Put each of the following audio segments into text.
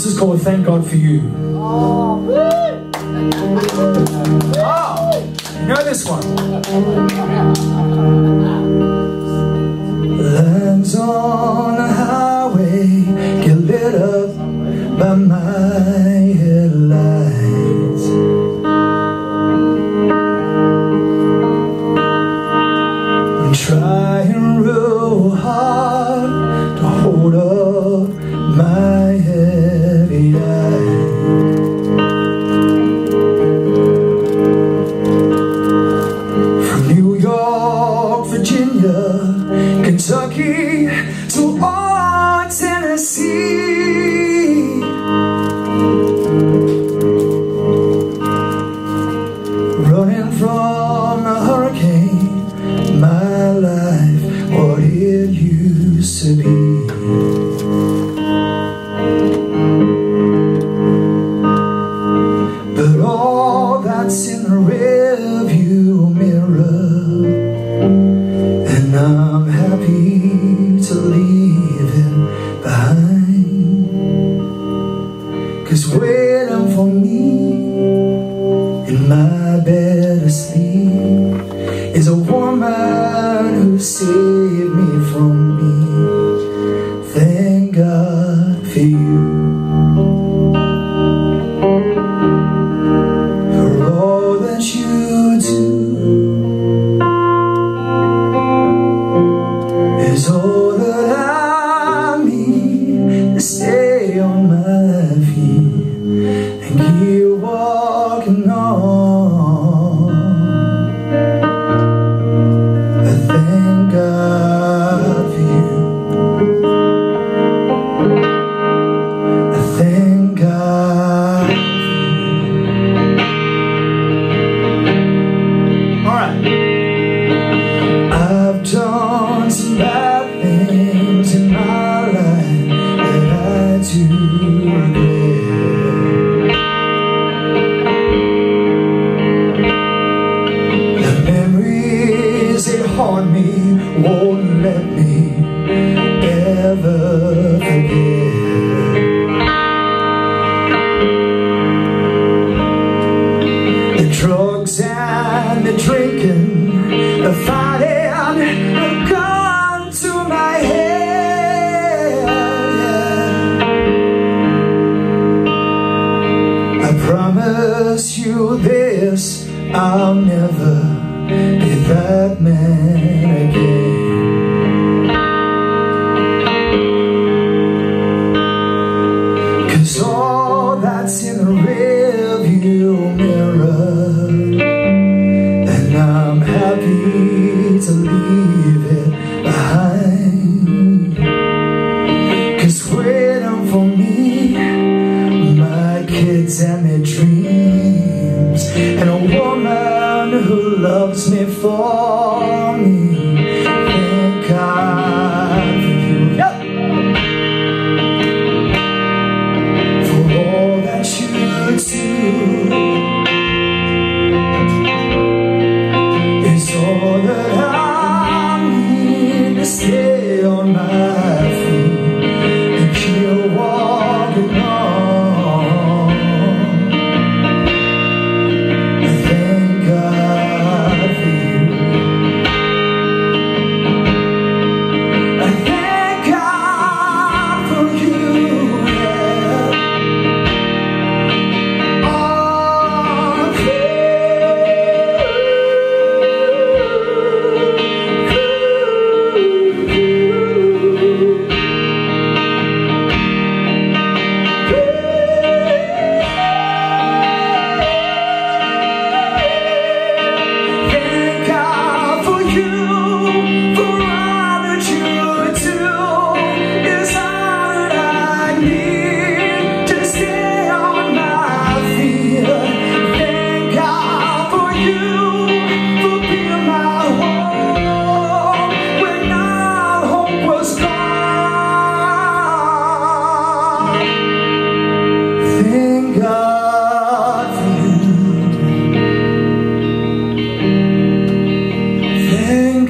This is called Thank God for You. Oh. You know this one. Lands on a highway, get lit up by my headlights. I'm trying real hard to hold up my head. Virginia, Kentucky, to Tennessee. Running from I'm happy to leave it behind. Cause waiting for me in my bed asleep Is a woman who sees is all smile. you this I'll never be that man again. Cause all that's in loves me for.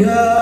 God.